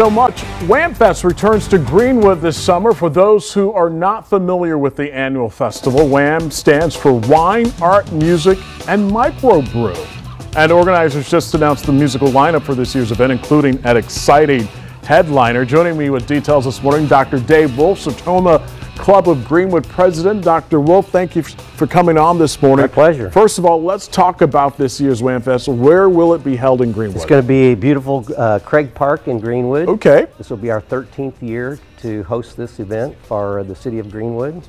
so much. WAMMFest returns to Greenwood this summer. For those who are not familiar with the annual festival, WAMM stands for Wine, Art, Music, and Microbrew. And organizers just announced the musical lineup for this year's event, including an exciting headliner. Joining me with details this morning, Dr. Dave Wolf, Sertoma Club of Greenwood president. Dr. Wolf, thank you for coming on this morning. My pleasure. First of all, let's talk about this year's WAMM Festival. Where will it be held in Greenwood? It's going to be a beautiful uh, Craig Park in Greenwood. Okay. This will be our 13th year to host this event for the city of Greenwood.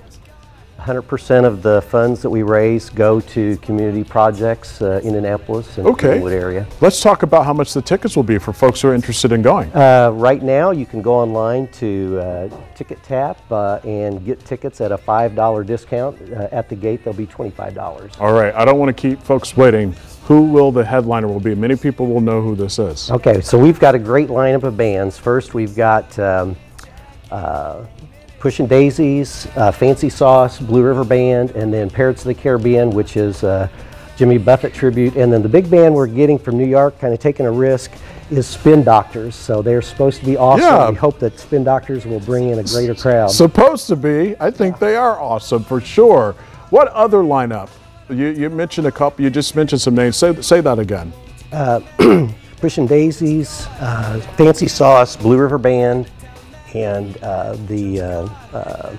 100% of the funds that we raise go to community projects uh, in Indianapolis and Okay. Greenwood area. Let's talk about how much the tickets will be for folks who are interested in going. Uh, right now, you can go online to uh, Ticket Tap uh, and get tickets at a $5 discount. Uh, at the gate, they'll be $25. All right, I don't want to keep folks waiting. Who will the headliner will be? Many people will know who this is. Okay, so we've got a great lineup of bands. First, we've got um, uh, Pushing Daisies, uh, Fancy Sauce, Blue River Band, and then Parrots of the Caribbean, which is uh, Jimmy Buffett tribute. And then the big band we're getting from New York, kind of taking a risk, is Spin Doctors. So they're supposed to be awesome. Yeah. We hope that Spin Doctors will bring in a greater crowd. Supposed to be. I think they are awesome for sure. What other lineup? You, you mentioned a couple. You just mentioned some names. Say, say that again. Pushing Daisies, uh, Fancy Sauce, Blue River Band, and uh, the uh, uh,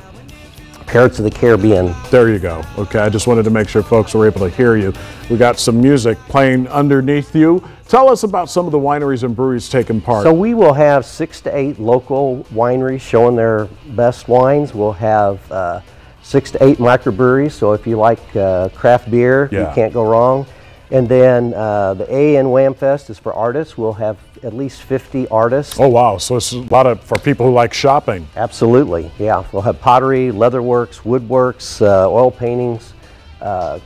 Parrots of the Caribbean. There you go. Okay, I just wanted to make sure folks were able to hear you. We got some music playing underneath you. Tell us about some of the wineries and breweries taking part. So we will have six to eight local wineries showing their best wines. We'll have uh, six to eight microbreweries. So if you like uh, craft beer, Yeah. you can't go wrong. And then uh, the A in WAMM Fest is for artists. We'll have at least 50 artists. oh wow, so it's a lot of for people who like shopping. Absolutely, yeah. We'll have pottery, leatherworks, woodworks, uh, oil paintings, uh,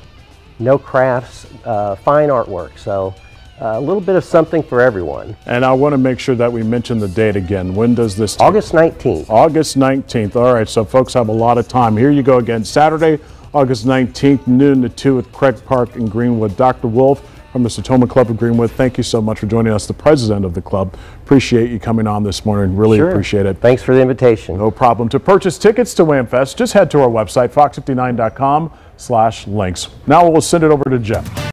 no crafts, uh, fine artwork. So uh, a little bit of something for everyone. And I want to make sure that we mention the date again. When does this take August 19th. August 19th. All right, so folks have a lot of time. Here you go again. Saturday, August 19th, noon to 2 at Craig Park in Greenwood. Dr. Wolf from the Sertoma Club of Greenwood, thank you so much for joining us, the president of the club. Appreciate you coming on this morning. Really Sure. appreciate it. Thanks for the invitation. No problem. To purchase tickets to WAMMFest, just head to our website, fox59.com slash links. Now we'll send it over to Jeff.